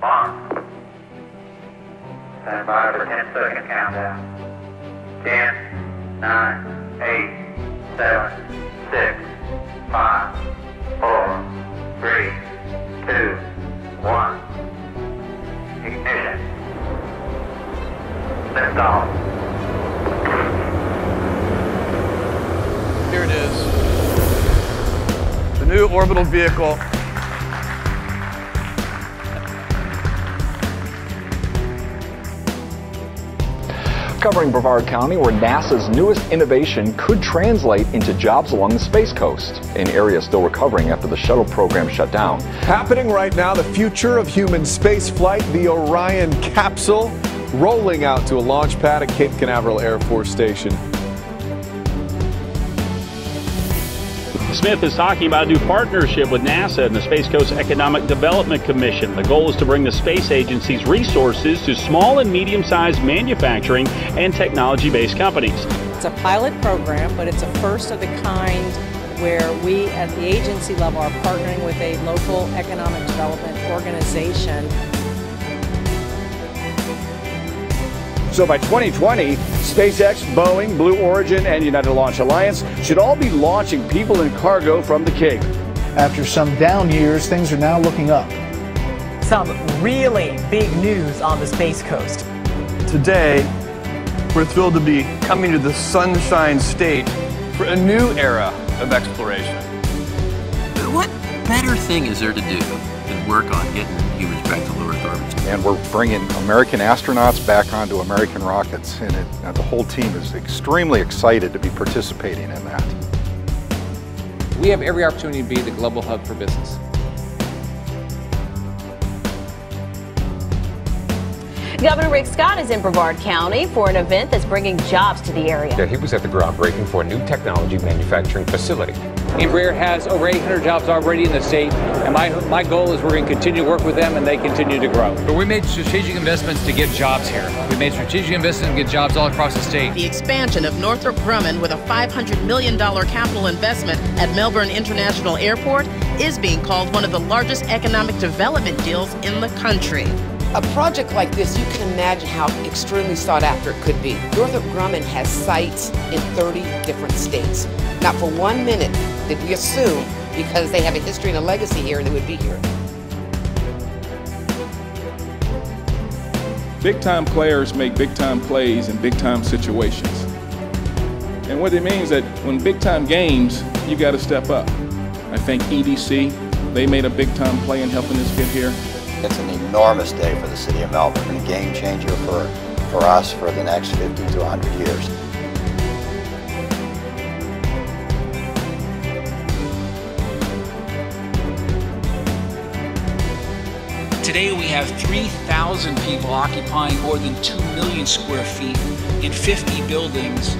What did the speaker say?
Launch. Stand by for 10 second countdown. 10, 9, 8, 7, 6, 5, 4, 3, 2, 1. Ignition. Lift off. Here it is. The new orbital vehicle. Covering Brevard County, where NASA's newest innovation could translate into jobs along the Space Coast, an area still recovering after the shuttle program shut down. Happening right now, the future of human space flight, the Orion capsule, rolling out to a launch pad at Cape Canaveral Air Force Station. Smith is talking about a new partnership with NASA and the Space Coast Economic Development Commission. The goal is to bring the space agency's resources to small and medium sized manufacturing and technology based companies. It's a pilot program, but it's a first of the kind where we at the agency level are partnering with a local economic development organization So by 2020, SpaceX, Boeing, Blue Origin, and United Launch Alliance should all be launching people and cargo from the Cape. After some down years, things are now looking up. Some really big news on the Space Coast. Today, we're thrilled to be coming to the Sunshine State for a new era of exploration. What better thing is there to do than work on getting humans back to low Earth orbit? And we're bringing American astronauts back onto American rockets, and, it, and the whole team is extremely excited to be participating in that. We have every opportunity to be the global hub for business. Governor Rick Scott is in Brevard County for an event that's bringing jobs to the area. Yeah, he was at the groundbreaking for a new technology manufacturing facility. Embraer has over 800 jobs already in the state, and my, my goal is we're going to continue to work with them and they continue to grow. But we made strategic investments to get jobs here. We made strategic investments to get jobs all across the state. The expansion of Northrop Grumman with a $500 million capital investment at Melbourne International Airport is being called one of the largest economic development deals in the country. A project like this, you can imagine how extremely sought after it could be. Northrop Grumman has sites in 30 different states. Not for one minute did we assume, because they have a history and a legacy here, they would be here. Big time players make big time plays in big time situations. And what it means that when big time games, you got to step up. I think EDC, they made a big time play in helping us get here. It's an enormous day for the city of Melbourne and a game changer for, for us for the next 50 to 100 years. Today we have 3,000 people occupying more than 2 million square feet in 50 buildings